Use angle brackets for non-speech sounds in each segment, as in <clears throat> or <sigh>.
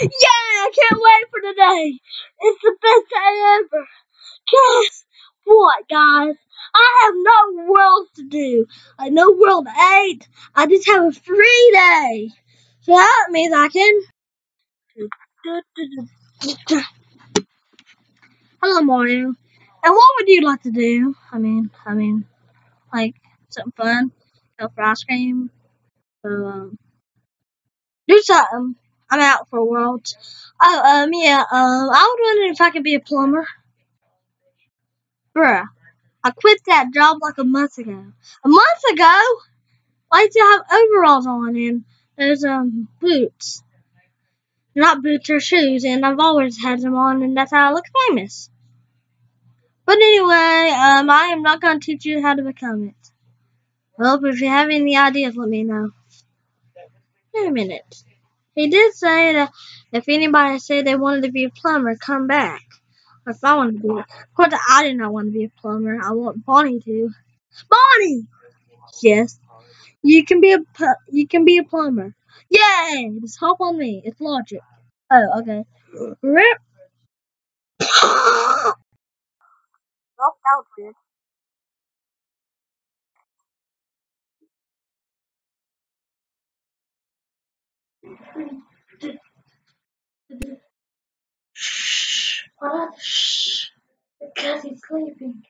Yeah, I can't wait for today. It's the best day ever. Guess what, guys? I have no world to do. Like no world eight. I just have a free day. So that means I can. Hello, Mario. And what would you like to do? I mean, I mean, like something fun. Go for ice cream. Um, do something. I'm out for worlds. Oh, um, yeah, um, I was wondering if I could be a plumber. Bruh, I quit that job like a month ago. A month ago? I used to have overalls on and those, um, boots. Not boots or shoes, and I've always had them on, and that's how I look famous. But anyway, um, I am not going to teach you how to become it. Well, if you have any ideas, let me know. Wait a minute. He did say that if anybody said they wanted to be a plumber, come back. If I wanted to be, of course, I did not want to be a plumber. I want Bonnie to. Bonnie. Yes. You can be a you can be a plumber. Yay! Just hop on me. It's logic. Oh, okay. Rip. <laughs> that was good. What? Shh. Because he's sleeping.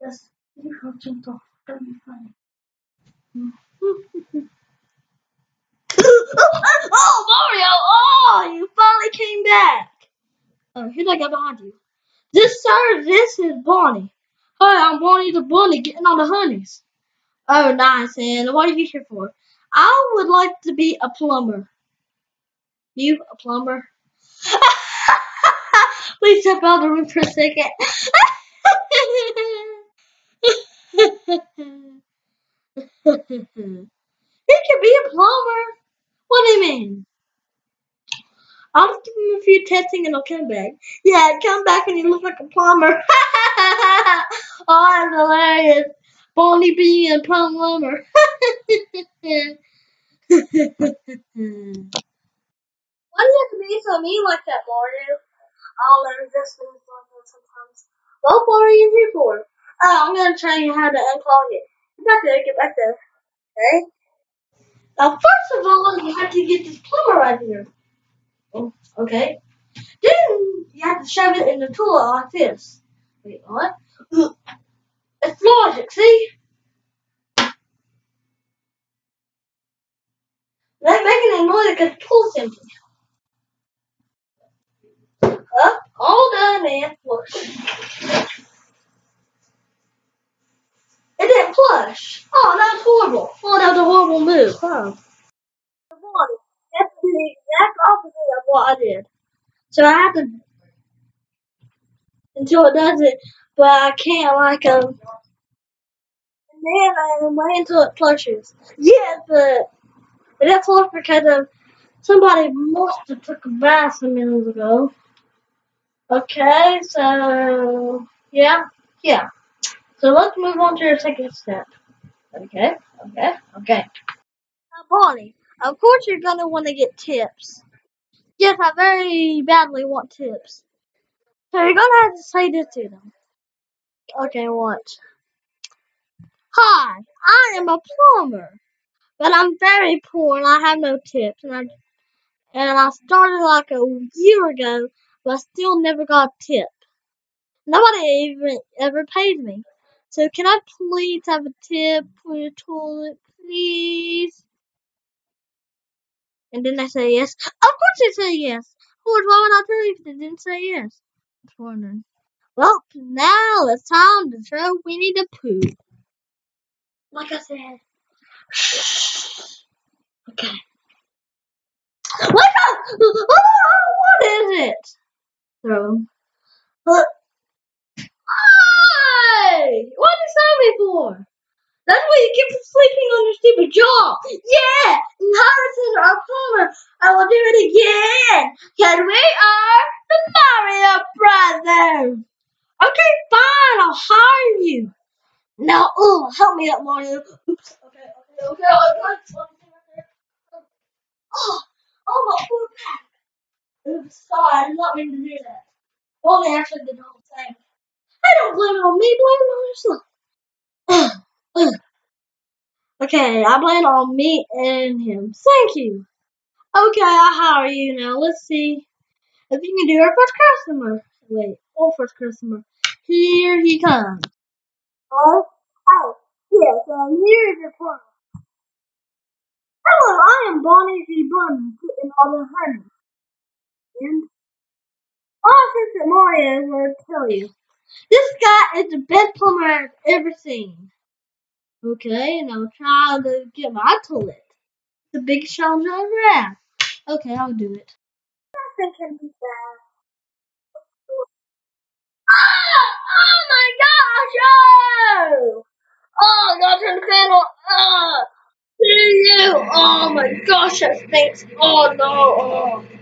Just you go gentle. Don't be funny. oh, Mario! Oh, oh, you finally came back. Oh, who'd I got behind you? This sir, this is Bonnie. Hi, I'm Bonnie the Bunny getting on the honeys. Oh, nice. And what are you here for? I would like to be a plumber. You a plumber? <laughs> Please step out of the room for a second. <laughs> he can be a plumber. What do you mean? I'll give him a few testing and he'll come back. Yeah, come back and he looks like a plumber. <laughs> oh, that's hilarious. Bonnie being a plumber. You so mean like that, Mario? I'll learn this that sometimes. Well, what are you here for? Oh, I'm gonna show you how to unclog it. Get back there, get back there. Okay? Now, first of all, you have to get this plumber right here. Oh, okay. Then you have to shove it in the toilet like this. Wait, what? <clears throat> It's logic, see? It ain't making any noise because the toilet's empty. Up, all done, man. Flush. It didn't flush. Oh, that's horrible. Oh, that was a horrible move, huh? That's the exact opposite of what I did. So I have to until it does it, but I can't like um. And then I wait until it flushes. Yeah, but it didn't flush because of somebody must have took a bath a minute ago. Okay, so yeah, yeah. So let's move on to our second step. Okay, okay, okay. Now, Bonnie, of course you're gonna want to get tips. Yes, I very badly want tips. So you're gonna have to say this to them. Okay, watch. Hi, I am a plumber, but I'm very poor and I have no tips. And I and I started like a year ago, but I still never got a tip. Nobody even ever paid me. So can I please have a tip for your toilet, please? And then I say yes. Of course they say yes. Course, why would I tell you if they didn't say yes? I wondering. Well, now it's time to throw Winnie the Pooh. Like I said. Okay. What? the- Oh, what is it? Throw him. But, hey! What throw me for? That's what you for sleeping on your stupid job. Yeah! Now is our plumber. I will do it again. Cause we are the Mario Brothers. Okay, fine. I'll hire you. Now, oh, help me up, Mario. Oops. Okay, okay, okay. okay. Oh, oh, my poor back. Oops, sorry, I did not mean to do that. Well, they actually did the whole thing. I don't blame it on me, blame it on yourself. <clears throat> okay, I blame it on me and him. Thank you. Okay, I'll hire you now. Let's see if you can do our first customer. Wait, what first customer? Here he comes. Oh, oh, yes, um, here's your plan. Hello, I am Bonnie C. Bunn, in Auburn Honey. And Officer Mario is going to tell you. This guy is the best plumber I've ever seen. Okay, and I'm trying to get my toilet. The biggest challenge I've ever had. Okay, I'll do it. Nothing can be bad. Oh, oh my gosh! Oh! Oh, I gotta turn the fan on. Oh! You! Oh my gosh, that stinks. Oh no! Oh.